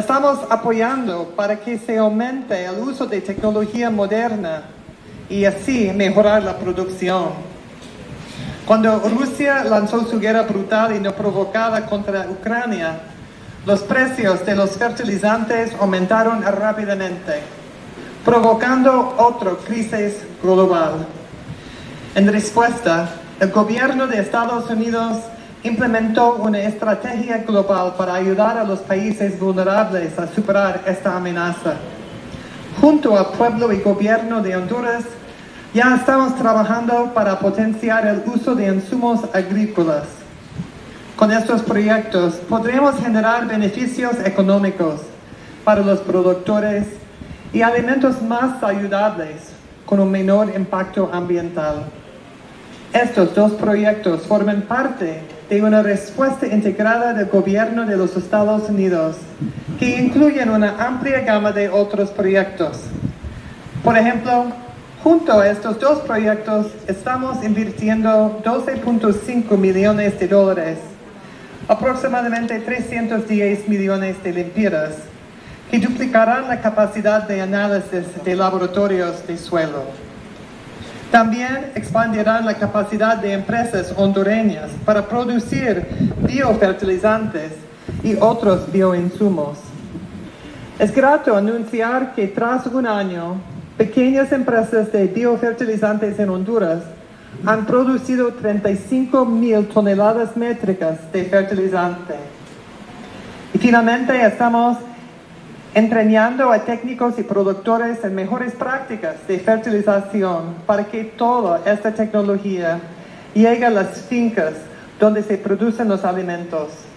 Estamos apoyando para que se aumente el uso de tecnología moderna y así mejorar la producción. Cuando Rusia lanzó su guerra brutal y no provocada contra Ucrania, los precios de los fertilizantes aumentaron rápidamente, provocando otra crisis global. En respuesta, el gobierno de Estados Unidos implementó una estrategia global para ayudar a los países vulnerables a superar esta amenaza. Junto al pueblo y gobierno de Honduras, ya estamos trabajando para potenciar el uso de insumos agrícolas. Con estos proyectos podremos generar beneficios económicos para los productores y alimentos más saludables con un menor impacto ambiental. Estos dos proyectos forman parte de una respuesta integrada del gobierno de los Estados Unidos que incluyen una amplia gama de otros proyectos. Por ejemplo, junto a estos dos proyectos estamos invirtiendo 12.5 millones de dólares, aproximadamente 310 millones de lempiras, que duplicarán la capacidad de análisis de laboratorios de suelo. También expandirán la capacidad de empresas hondureñas para producir biofertilizantes y otros bioinsumos. Es grato anunciar que tras un año, pequeñas empresas de biofertilizantes en Honduras han producido 35 mil toneladas métricas de fertilizante. Y finalmente estamos entrenando a técnicos y productores en mejores prácticas de fertilización para que toda esta tecnología llegue a las fincas donde se producen los alimentos.